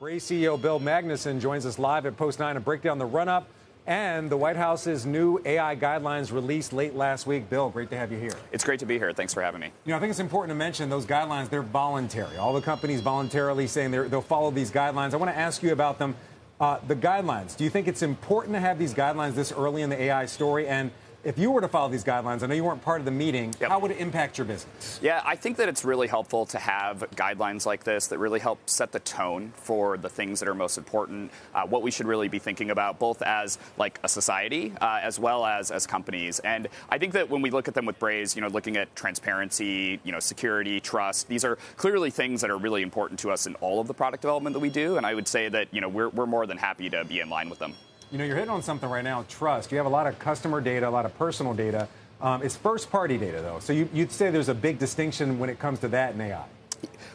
Braze CEO Bill Magnuson joins us live at Post 9 to break down the run up and the White House's new AI guidelines released late last week. Bill, great to have you here. It's great to be here. Thanks for having me. You know, I think it's important to mention those guidelines, they're voluntary. All the companies voluntarily saying they'll follow these guidelines. I want to ask you about them. Uh, the guidelines, do you think it's important to have these guidelines this early in the AI story? And if you were to follow these guidelines, I know you weren't part of the meeting, yep. how would it impact your business? Yeah, I think that it's really helpful to have guidelines like this that really help set the tone for the things that are most important, uh, what we should really be thinking about, both as like a society uh, as well as as companies. And I think that when we look at them with Braze, you know, looking at transparency, you know, security, trust, these are clearly things that are really important to us in all of the product development that we do. And I would say that you know we're, we're more than happy to be in line with them. You know, you're hitting on something right now trust. You have a lot of customer data, a lot of personal data. Um, it's first party data, though. So you, would say there's a big distinction when it comes to that in AI.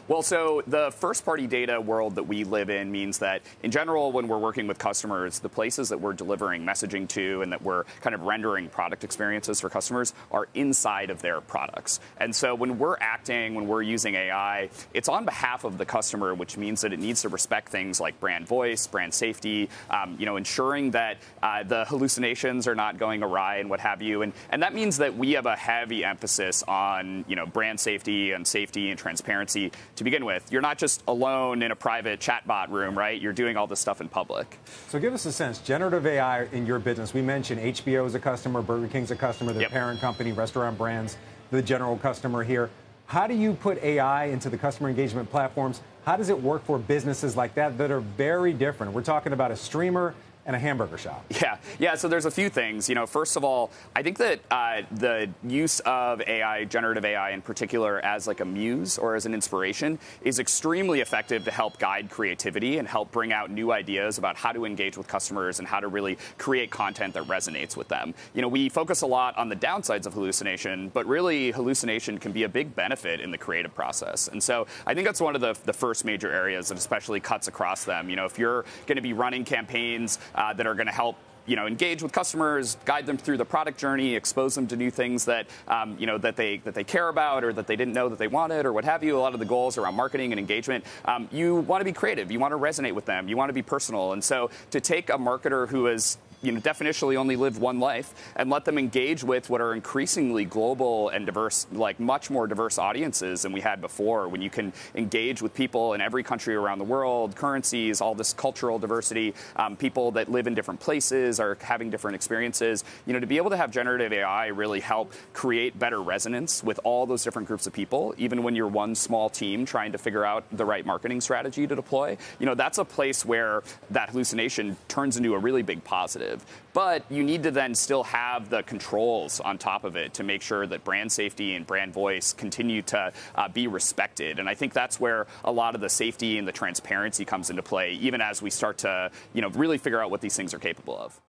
Well, so the first party data world that we live in means that, in general, when we're working with customers, the places that we're delivering messaging to and that we're kind of rendering product experiences for customers are inside of their products. And so when we're acting, when we're using AI, it's on behalf of the customer, which means that it needs to respect things like brand voice, brand safety, um, you know, ensuring that uh, the hallucinations are not going awry and what have you. And, and that means that we have a heavy emphasis on, you know, brand safety and safety and transparency to begin with. You're not just alone in a private chatbot room, right? You're doing all this stuff in public. So give us a sense. Generative AI in your business. We mentioned HBO is a customer, Burger King's a customer, their yep. parent company, restaurant brands, the general customer here. How do you put AI into the customer engagement platforms? How does it work for businesses like that that are very different? We're talking about a streamer and a hamburger shop. Yeah, yeah. So there's a few things. You know, first of all, I think that uh, the use of AI, generative AI in particular, as like a muse or as an inspiration, is extremely effective to help guide creativity and help bring out new ideas about how to engage with customers and how to really create content that resonates with them. You know, we focus a lot on the downsides of hallucination, but really hallucination can be a big benefit in the creative process. And so I think that's one of the, the first major areas that especially cuts across them. You know, if you're going to be running campaigns uh, that are going to help you know, engage with customers, guide them through the product journey, expose them to new things that, um, you know, that they that they care about or that they didn't know that they wanted or what have you. A lot of the goals around marketing and engagement. Um, you want to be creative. You want to resonate with them. You want to be personal. And so to take a marketer who is you know, definitionally only live one life and let them engage with what are increasingly global and diverse, like much more diverse audiences than we had before. When you can engage with people in every country around the world, currencies, all this cultural diversity, um, people that live in different places are having different experiences. You know, to be able to have generative AI really help create better resonance with all those different groups of people, even when you're one small team trying to figure out the right marketing strategy to deploy. You know, that's a place where that hallucination turns into a really big positive. But you need to then still have the controls on top of it to make sure that brand safety and brand voice continue to uh, be respected. And I think that's where a lot of the safety and the transparency comes into play, even as we start to, you know, really figure out what these things are capable of.